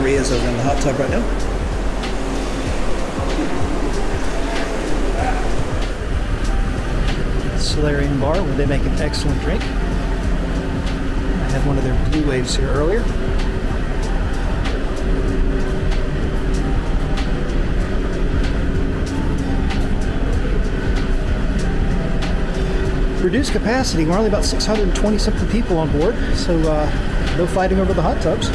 Maria's over in the hot tub right now. Solarium Bar, where they make an excellent drink. I had one of their blue waves here earlier. Reduced capacity. We're only about 620 something people on board, so uh, no fighting over the hot tubs.